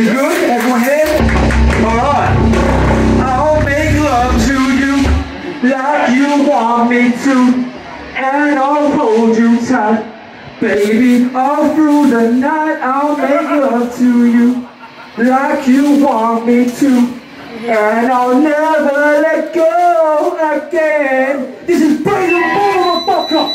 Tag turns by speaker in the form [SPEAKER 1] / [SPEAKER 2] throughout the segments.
[SPEAKER 1] You good? Everyone? Alright. I'll make love to you like you want me to. And I'll hold you tight. Baby, all through the night I'll make love to you like you want me to. And I'll never let go again. This is Brazen Motherfucker!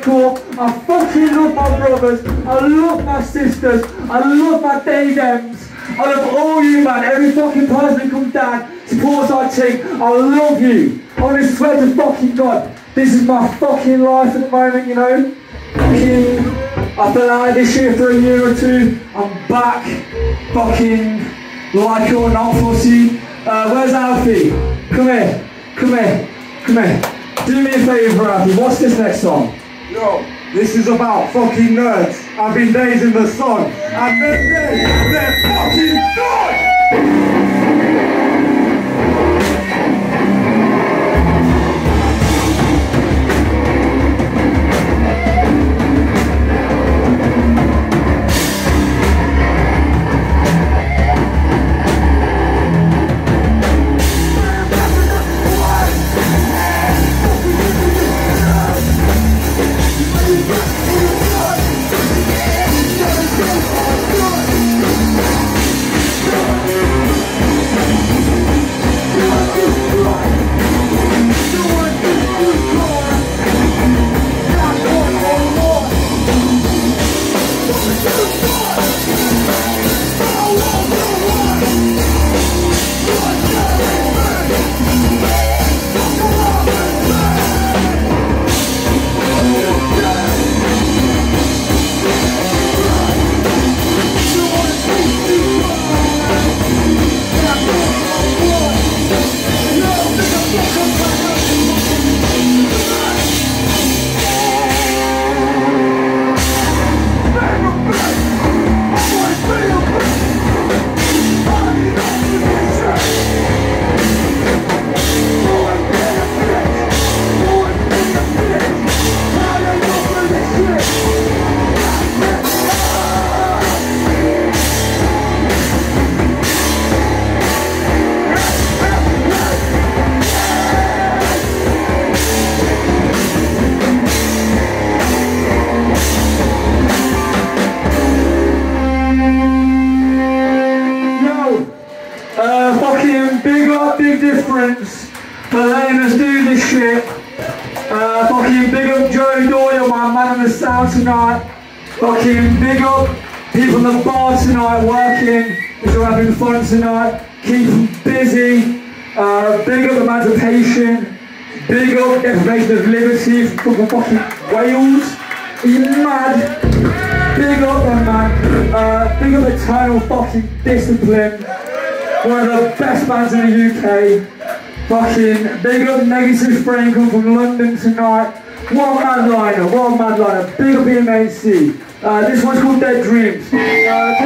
[SPEAKER 1] I fucking love my brothers. I love my sisters. I love my day Dems. I love all you, man. Every fucking person who comes down, supports our team. I love you. To swear to fucking God. This is my fucking life at the moment, you know? Fucking, I've been out this year for a year or two. I'm back. Fucking like it or not, Fussy. Uh, where's Alfie? Come here. Come here. Come here. Do me a favour, Alfie. What's this next song?
[SPEAKER 2] Yo, this is about fucking nerds. I've been days in the sun, and they're dead. They're fucking done.
[SPEAKER 1] Declaration of Liberty from fucking Wales. You mad? Big up them man. Uh, big up Eternal fucking Discipline. One of the best bands in the UK. Fucking big up Negative Franklin from London tonight. One a mad liner, a mad liner. Big up EMHC. Uh, this one's called Dead Dreams. Uh,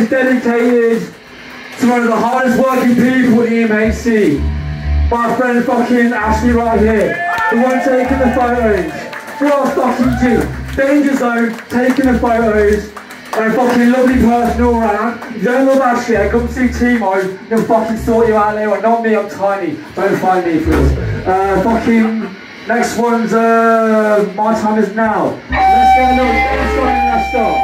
[SPEAKER 1] is dedicated to one of the hardest working people in EMHC. My friend fucking Ashley right here. The one taking the photos. What a fucking G. Danger zone, taking the photos. And a fucking lovely person all round. If you don't love Ashley, I come see Timo. He'll fucking sort you out there. Not me, I'm tiny. Don't find me, please. Uh, fucking next one's uh, my time is now. Let's get a little on and let's start.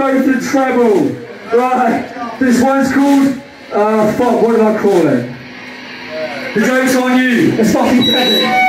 [SPEAKER 1] Go for treble. Right, this one's called, uh, fuck, what did I call it? The joke's on you. Let's fucking get it.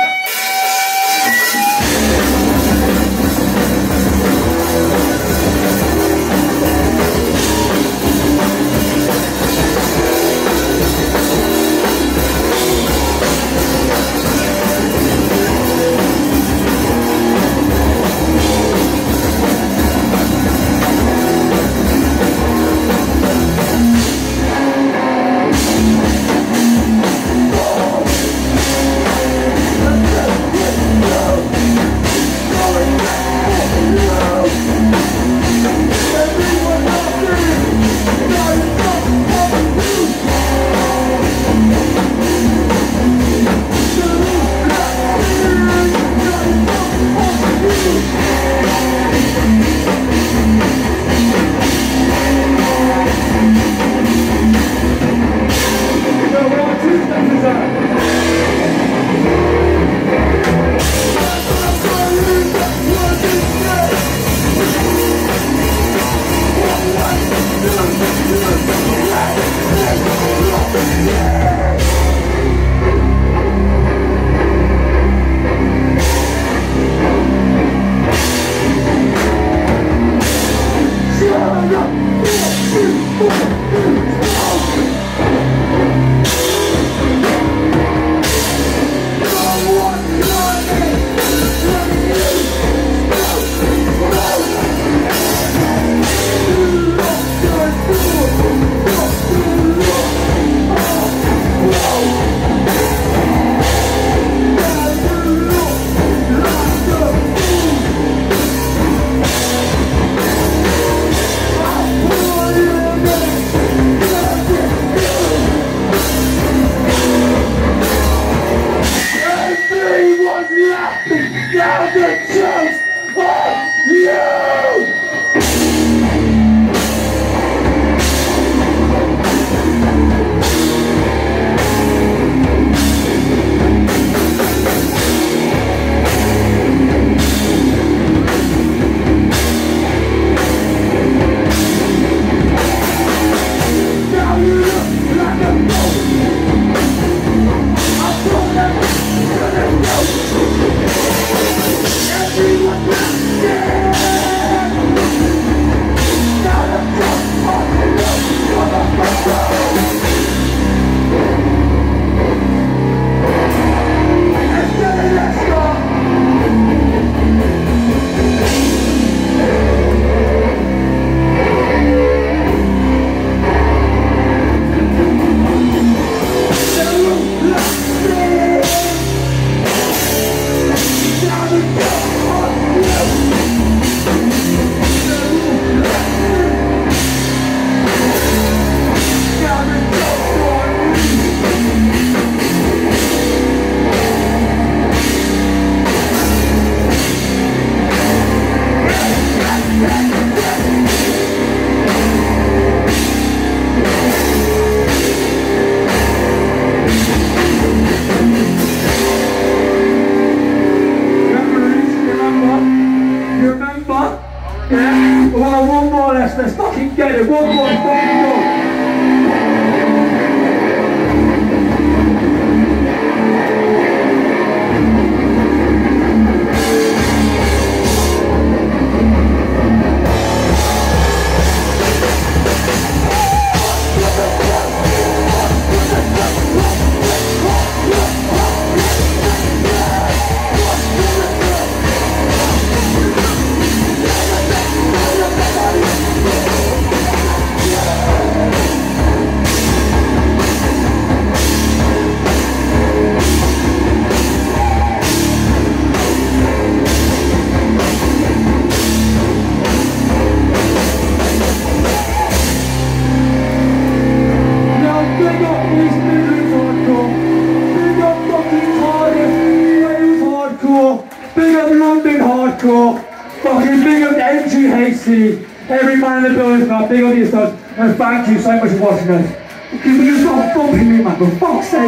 [SPEAKER 1] In the building, got big up yourselves. And thank you so much for watching us. Can you stop bumping me, man? For fuck's sake.